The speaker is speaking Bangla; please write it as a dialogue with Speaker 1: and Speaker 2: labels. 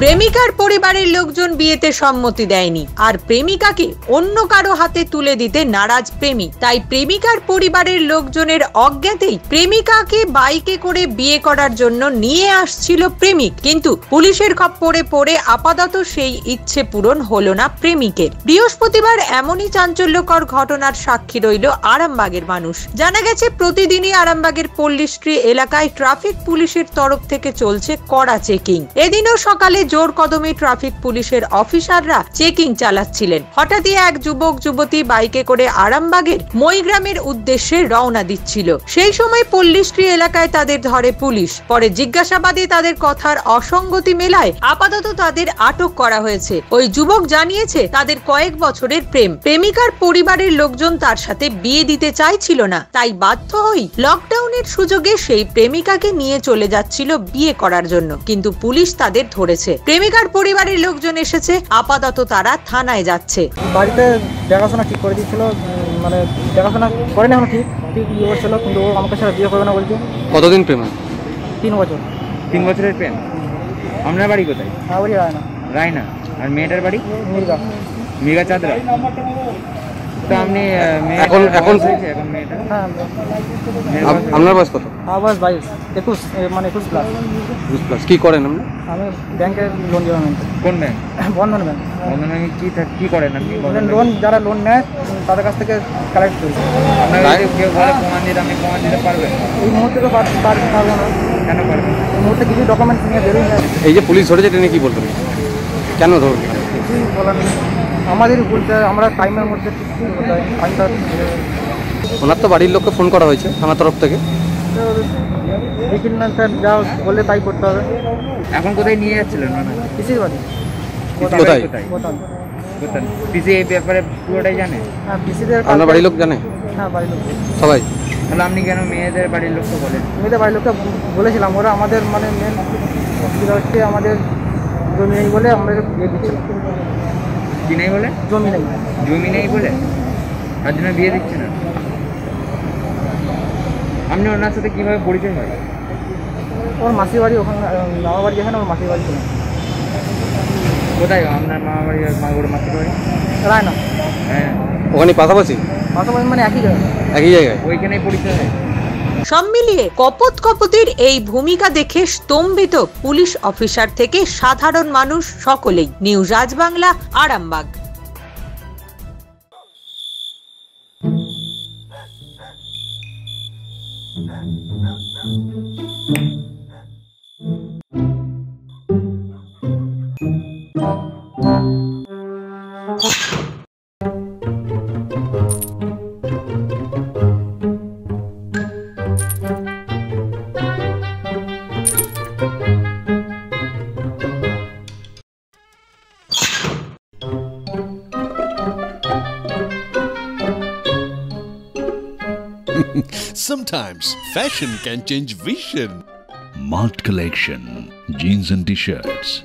Speaker 1: প্রেমিকার পরিবারের লোকজন বিয়েতে সম্মতি দেয়নি। আর প্রেমিকাকে অন্য কারও হাতে তুলে দিতে নারাজ প্রেমিক তাই প্রেমিকার পরিবারের লোকজনের অজ্ঞাতেই প্রেমিকাকে বাইকে করে বিয়ে করার জন্য নিয়ে আসছিল প্রেমিক। কিন্তু পুলিশের খপ্পরে পড়ে আপাতত সেই ইচ্ছে পূরণ হলো না প্রেমিকের। বৃহস্পতিবার এমনই চাঞ্চল্যকর ঘটনার সাক্ষী রইল আরামবাগের মানুষ। জানা গেছে, প্রতিদিনই আরামবাগের পল্লীশ্রী এলাকায় ট্রাফিক পুলিশের তরফ থেকে চলছে কড়া চেকিং। এদিনও সকালে জোর কদমে ট্রাফিক পুলিশের অফিসাররা চেকিং চালাচ্ছিলেন। হঠাৎই এক যুবক যুবতী বাইকে করে আরামবাগের মইগ্রামের উদ্দেশ্যে রওনা দিচ্ছিল। সেই সময় পল্লীশ্রী এলাকায় তাদের ধরে পুলিশ। পরে জিজ্ঞাসাবাদে তাদের কথার অসঙ্গতি মেলায় আপাতত তাদের আটক করা হয়েছে। ওই যুবক জানিয়েছে, তাদের কয়েক বছরের প্রেম। প্রেমিকার পরিবারের লোকজন তার সাথে বিয়ে দিতে চাইছিল না। তাই বাধ্য হই লকডাউনের সুযোগে সেই প্রেমিকাকে নিয়ে চলে যাচ্ছিল বিয়ে করার জন্য। কিন্তু পুলিশ তাদের ধরেছে। প্রেমিকার পরিবারের লোকজন এসেছে। আপাতত তারা থানায় যাচ্ছে।
Speaker 2: বাড়িতে দেখাশোনা ঠিক করে দিচ্ছিল উম, মানে দেখাশোনা করে না এখন ঠিক। ঠিক ইয়ে করছিল কিন্তু ও আমাকে ছাড়া বিয়ে করবে না বলছে।
Speaker 3: কতদিন প্রেম
Speaker 2: তিন বছর।
Speaker 4: তিন বছরের প্রেম? আপনার বাড়ি কোথায়?
Speaker 2: আমার বাড়ি রায় না
Speaker 4: রায়না। আর মেয়েটার বাড়ি?
Speaker 2: মির্গা
Speaker 4: মেঘা চাঁদরা?
Speaker 3: এখন- এখন-
Speaker 4: হয়েছে মেয়েটা?
Speaker 2: হ্যাঁ।
Speaker 3: আপনার বয়স কত?
Speaker 2: আমার বয়স বাইশ একুশ মানে একুশ প্লাস
Speaker 3: বুঝতে পারছি কি করেন আপনি?
Speaker 2: আমি ব্যাংকে লোন
Speaker 4: কোন ব্যাংক
Speaker 2: বন্ধন ব্যাংক
Speaker 4: বন্ধন ব্যাংকে কি থা- করেন আপনি?
Speaker 2: লোন যারা লোন নেয় তাদের কাছ থেকে কালেক্ট করি।
Speaker 4: আপনাকে যদি কেউ বলে প্রমাণ দিতে আপনি প্রমাণ দিতে পারবেন?
Speaker 2: এই মুহূর্তে তো পারব না।
Speaker 4: কেন পারবেন?
Speaker 2: এই মুহূর্তে কিছু ডকুমেন্টস নিয়ে বেরোই না।
Speaker 3: এই যে পুলিশ ধরেছে এটা নিয়ে কি বলবেন কেন ধরবে
Speaker 2: কিছুই বলার নেই। আমাদেরই বলতে আমরা টাইমের মধ্যে হয় টাইমটা
Speaker 3: ওনার তো বাড়ির লোককে ফোন করা হয়েছে থানার তরফ থেকে।
Speaker 2: না স্যার যা বললে তাই করতে হবে।
Speaker 4: এখন কোথায় নিয়ে যাচ্ছিলেন মানে
Speaker 2: কিসের বাড়ি
Speaker 3: কোথায়?
Speaker 4: পিসি এই ব্যাপারে পুরোটাই জানে?
Speaker 2: হ্যাঁ পিসিদের
Speaker 3: আপনার বাড়ির লোক জানে?
Speaker 2: হ্যাঁ বাড়ির লোক।
Speaker 3: সবাই?
Speaker 4: তাহলে আপনি কেন মেয়েদের বাড়ির লোককে বলেন?
Speaker 2: মেয়েদের বাড়ির লোককে বলেছিলাম ওরা আমাদের মানে মেন অসুবিধা হচ্ছে আমাদের জমি নেই বলে আমরা
Speaker 4: কি নেই বলে?
Speaker 2: জমি নেই।
Speaker 4: জমি নেই বলে? তার জন্য বিয়ে দিচ্ছে না। আপনি ওনার সাথে কীভাবে পরিচয় হয়?
Speaker 2: ওর মাসির বাড়ি ওখানে মামা বাড়ি যেখানে ওর মাসির বাড়ি ছিল।
Speaker 4: কোথায়? আপনার মামা বাড়ি মা ওর মাসির বাড়ি?
Speaker 2: রায় না
Speaker 4: হ্যাঁ।
Speaker 3: ওখানে পাশাপাশি?
Speaker 2: পাশাপাশি মানে একই জায়গায়।
Speaker 3: একই জায়গায়?
Speaker 4: ওইখানেই পরিচয় হয়।
Speaker 1: সব মিলিয়ে কপত কপতির এই ভূমিকা দেখে স্তম্ভিত পুলিশ অফিসার থেকে সাধারণ মানুষ সকলেই নিউজ আজ Bangla, Arambagh.
Speaker 5: Sometimes fashion can change vision.
Speaker 6: Malt Collection, jeans and t-shirts.